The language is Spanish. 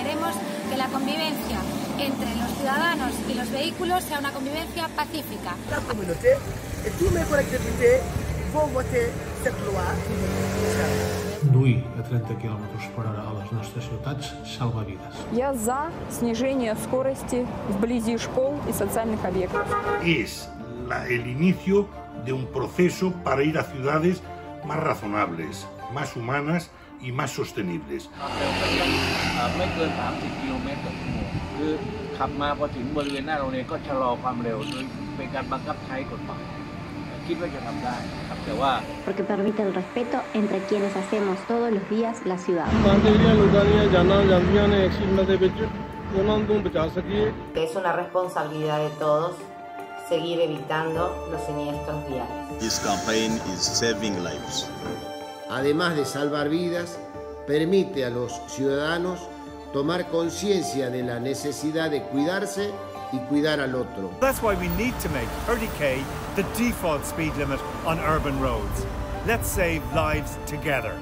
queremos que la convivencia entre los ciudadanos y los vehículos sea una convivencia pacífica. La communauté et tous mes collègues députés vont voter cette loi. Duir a 30 km per hora a les nostres ciutats salva vides. Я за снижение скорости вблизи школ и социальных объектов. Es la, el inicio de un proceso para ir a ciudades más razonables, más humanas y más sostenibles. Porque permite el respeto entre quienes hacemos todos los días la ciudad. Es una responsabilidad de todos seguir evitando los siniestros viales. This campaign is saving lives. Además de salvar vidas, permite a los ciudadanos tomar conciencia de la necesidad de cuidarse y cuidar al otro. That's why we need to make 30k the default speed limit on urban roads. Let's save lives together.